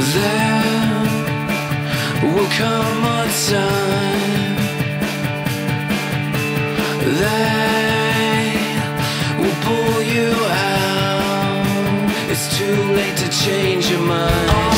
There will come a time They will pull you out. It's too late to change your mind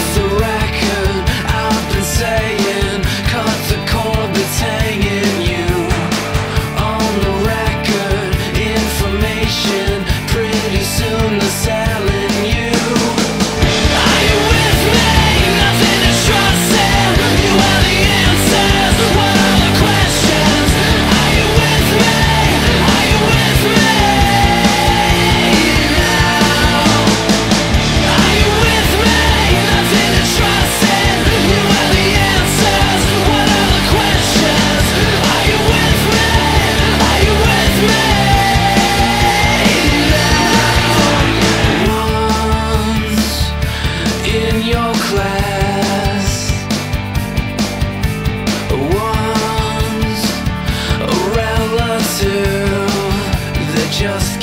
just